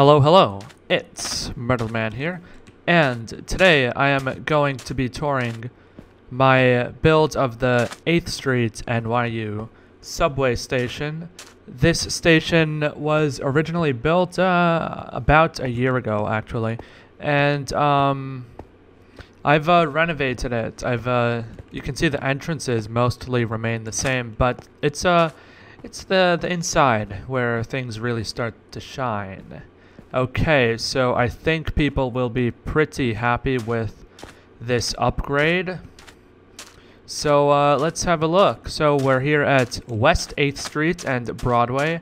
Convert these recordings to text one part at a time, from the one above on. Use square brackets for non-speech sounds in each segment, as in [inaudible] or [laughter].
Hello, hello. It's Myrtleman here, and today I am going to be touring my build of the 8th Street NYU subway station. This station was originally built uh, about a year ago, actually, and um, I've uh, renovated it. I've uh, you can see the entrances mostly remain the same, but it's uh it's the the inside where things really start to shine. Okay, so I think people will be pretty happy with this upgrade. So uh, let's have a look. So we're here at West 8th Street and Broadway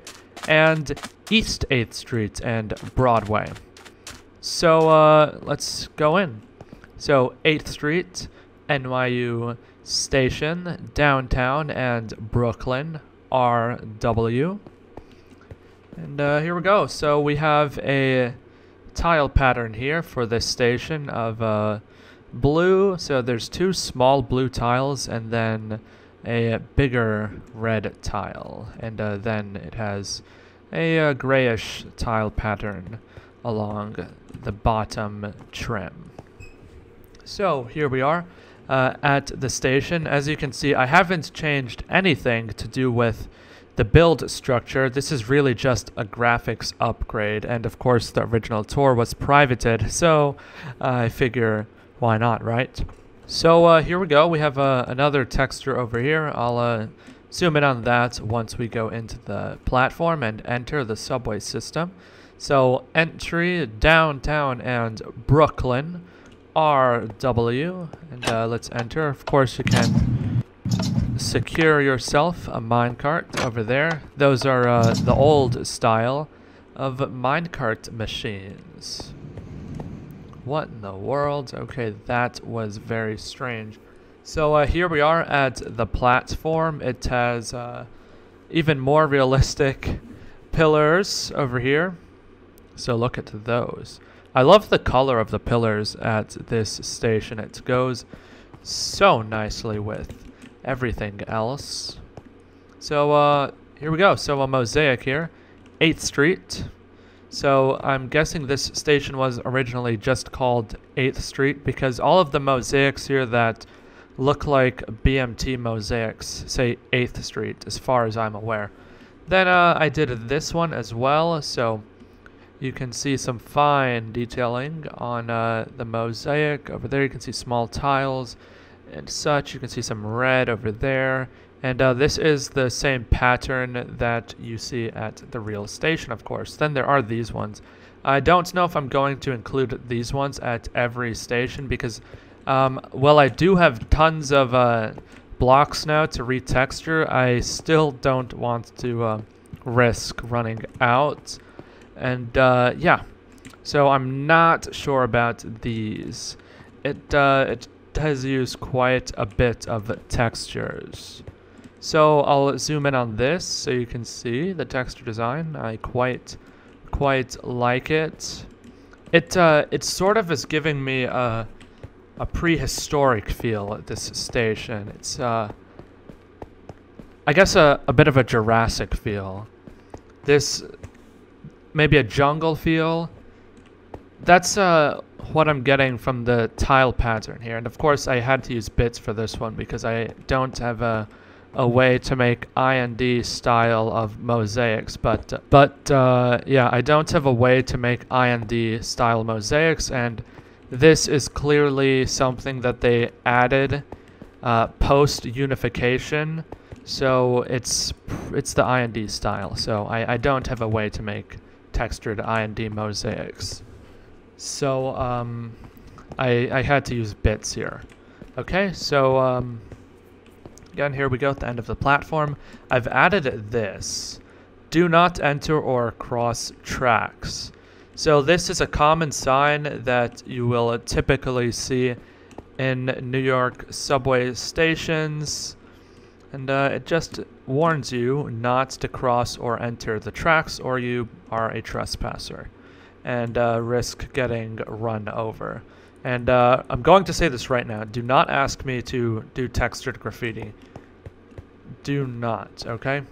and East 8th Street and Broadway. So uh, let's go in. So 8th Street, NYU Station, downtown, and Brooklyn, RW. And uh, here we go. So we have a tile pattern here for this station of uh, blue. So there's two small blue tiles and then a bigger red tile. And uh, then it has a uh, grayish tile pattern along the bottom trim. So here we are uh, at the station. As you can see, I haven't changed anything to do with the build structure, this is really just a graphics upgrade, and of course the original tour was privated, so uh, I figure why not, right? So uh, here we go, we have uh, another texture over here. I'll uh, zoom in on that once we go into the platform and enter the subway system. So entry, downtown, and Brooklyn, RW, and uh, let's enter. Of course you can secure yourself a minecart over there. Those are uh, the old style of minecart machines. What in the world? Okay, that was very strange. So uh, here we are at the platform. It has uh, even more realistic [laughs] pillars over here. So look at those. I love the color of the pillars at this station. It goes so nicely with everything else. So uh, here we go. So a mosaic here, 8th Street. So I'm guessing this station was originally just called 8th Street because all of the mosaics here that look like BMT mosaics say 8th Street as far as I'm aware. Then uh, I did this one as well, so you can see some fine detailing on uh, the mosaic. Over there you can see small tiles and such. You can see some red over there. And uh, this is the same pattern that you see at the real station, of course. Then there are these ones. I don't know if I'm going to include these ones at every station because, um, well, I do have tons of uh, blocks now to retexture. I still don't want to uh, risk running out. And uh, yeah, so I'm not sure about these. It, uh, it has used quite a bit of textures. So I'll zoom in on this so you can see the texture design. I quite, quite like it. It, uh, it sort of is giving me a, a prehistoric feel at this station. It's, uh, I guess a, a bit of a Jurassic feel. This, maybe a jungle feel. That's, uh, what I'm getting from the tile pattern here. And of course I had to use bits for this one because I don't have a, a way to make IND style of mosaics. But, but uh, yeah, I don't have a way to make IND style mosaics. And this is clearly something that they added uh, post unification. So it's it's the IND style. So I, I don't have a way to make textured IND mosaics. So um, I, I had to use bits here. Okay, so um, again, here we go at the end of the platform. I've added this. Do not enter or cross tracks. So this is a common sign that you will typically see in New York subway stations. And uh, it just warns you not to cross or enter the tracks or you are a trespasser and uh, risk getting run over. And uh, I'm going to say this right now. Do not ask me to do textured graffiti. Do not, okay?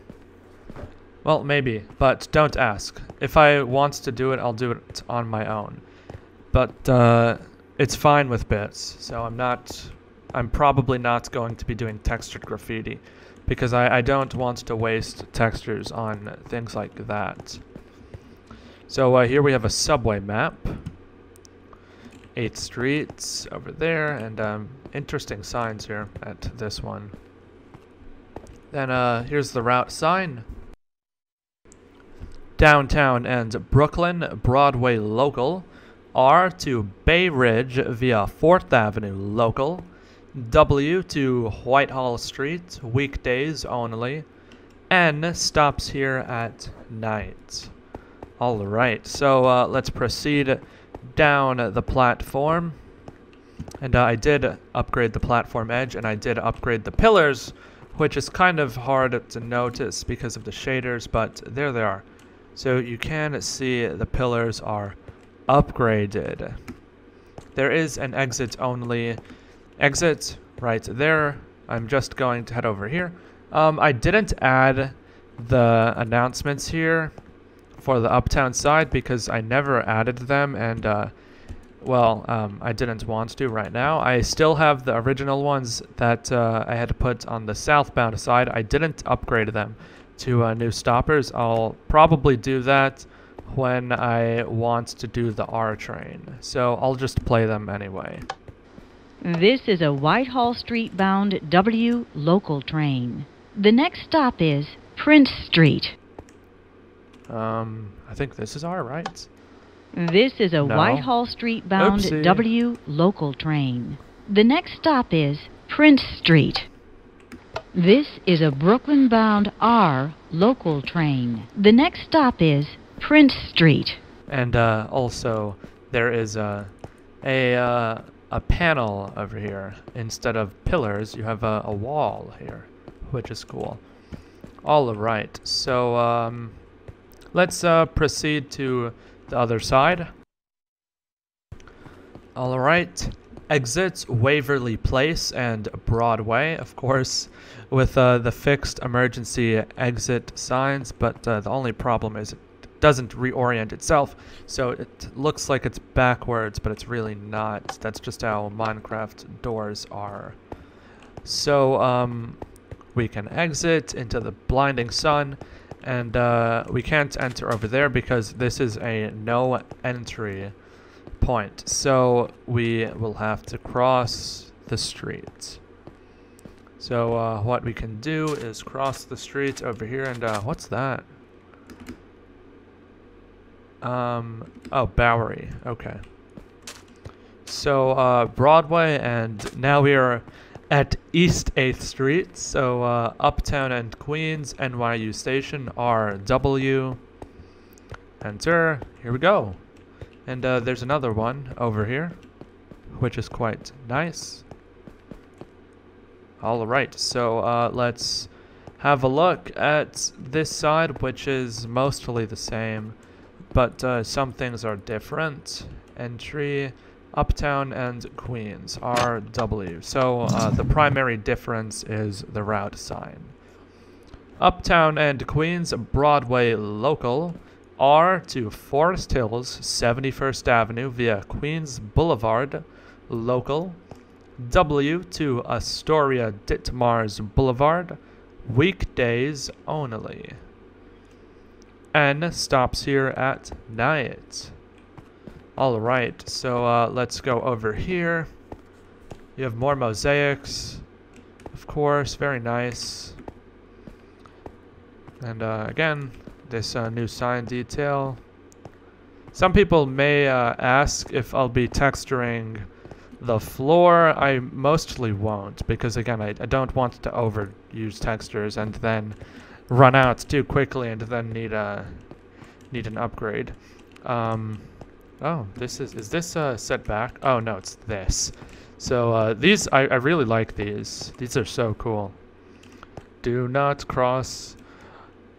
Well, maybe, but don't ask. If I want to do it, I'll do it on my own. But uh, it's fine with bits, so I'm not. I'm probably not going to be doing textured graffiti because I, I don't want to waste textures on things like that. So uh, here we have a subway map. Eight streets over there, and um, interesting signs here at this one. Then uh, here's the route sign. Downtown and Brooklyn Broadway local. R to Bay Ridge via 4th Avenue local. W to Whitehall Street, weekdays only. N stops here at night. Alright, so uh, let's proceed down the platform. And uh, I did upgrade the platform edge, and I did upgrade the pillars, which is kind of hard to notice because of the shaders, but there they are. So you can see the pillars are upgraded. There is an exit only exit right there. I'm just going to head over here. Um, I didn't add the announcements here for the uptown side because I never added them and uh, well um, I didn't want to right now. I still have the original ones that uh, I had to put on the southbound side. I didn't upgrade them to uh, new stoppers. I'll probably do that when I want to do the R train. So I'll just play them anyway. This is a Whitehall Street bound W local train. The next stop is Prince Street. Um, I think this is our right? This is a No. Whitehall Street bound Oopsie. W local train. The next stop is Prince Street. This is a Brooklyn bound R local train. The next stop is Prince Street. And uh, also, there is a a uh, a panel over here instead of pillars. You have a, a wall here, which is cool. All right, so um, let's uh, proceed to the other side. All right, exits Waverly Place and Broadway, of course, with uh, the fixed emergency exit signs. But uh, the only problem is it doesn't reorient itself, so it looks like it's backwards, but it's really not. That's just how Minecraft doors are. So um, we can exit into the blinding sun, and uh, we can't enter over there because this is a no entry point. So we will have to cross the street. So uh, what we can do is cross the street over here, and uh, what's that? Um, oh, Bowery. Okay. So, uh, Broadway, and now we are at East 8th Street. So, uh, Uptown and Queens, NYU Station, RW. Enter. Here we go. And uh, there's another one over here, which is quite nice. Alright, so uh, let's have a look at this side, which is mostly the same but uh, some things are different. Entry, Uptown, and Queens RW. So uh, the primary difference is the route sign. Uptown and Queens Broadway local R to Forest Hills 71st Avenue via Queens Boulevard local. W to Astoria Ditmars Boulevard weekdays only. N stops here at night. Alright, so uh, let's go over here. You have more mosaics, of course, very nice. And uh, again, this uh, new sign detail. Some people may uh, ask if I'll be texturing the floor. I mostly won't, because again, I, I don't want to overuse textures and then run out too quickly and then need a need an upgrade. Um, oh, this is is this uh, set back? Oh no, it's this. So uh, these I, I really like these. These are so cool. Do not cross.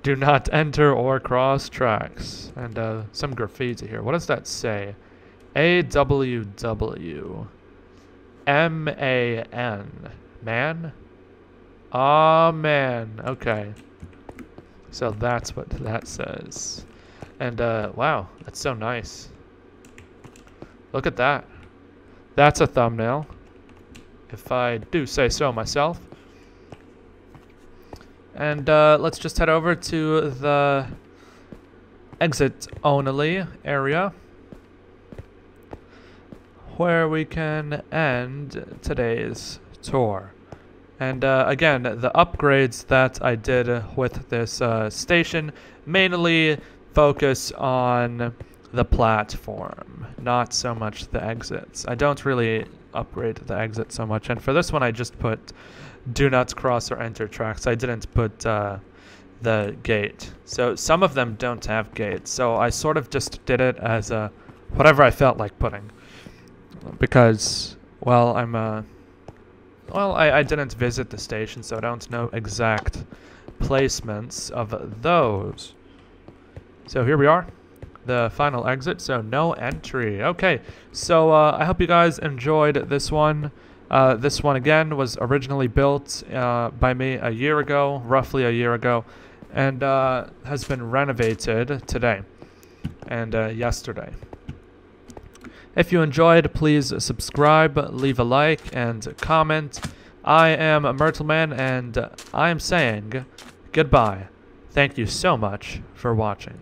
Do not [laughs] enter or cross tracks. And uh, some graffiti here. What does that say? A W W M A N. Man? Ah, man. Okay. So that's what that says. And uh, wow, that's so nice. Look at that. That's a thumbnail. If I do say so myself. And uh, let's just head over to the exit only area where we can end today's tour. And uh, again, the upgrades that I did with this uh, station mainly focus on the platform, not so much the exits. I don't really upgrade the exit so much. And for this one, I just put do not cross or enter tracks. I didn't put uh, the gate. So some of them don't have gates. So I sort of just did it as a whatever I felt like putting. Because, well, I'm a... Well, I, I didn't visit the station, so I don't know exact placements of those. So here we are, the final exit, so no entry. Okay, so uh, I hope you guys enjoyed this one. Uh, this one, again, was originally built uh, by me a year ago, roughly a year ago, and uh, has been renovated today and uh, yesterday. If you enjoyed, please subscribe, leave a like, and comment. I am Myrtleman, and I am saying goodbye. Thank you so much for watching.